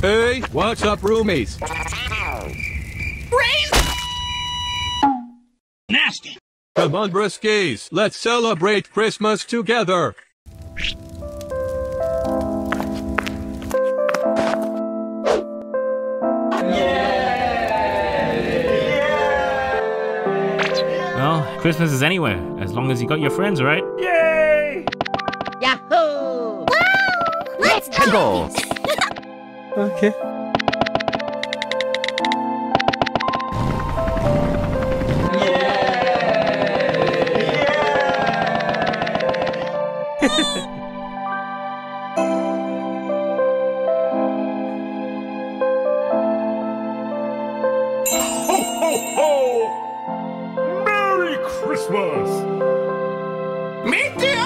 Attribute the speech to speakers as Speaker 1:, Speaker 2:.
Speaker 1: Hey, what's up, roomies?
Speaker 2: Nasty.
Speaker 1: Come on, Briskies. Let's celebrate Christmas together.
Speaker 3: Well, Christmas is anywhere, as long as you got your friends, right? Yay!
Speaker 4: Yahoo! Wow!
Speaker 5: Let's
Speaker 6: Pickles.
Speaker 7: Okay. Christmas! Me too!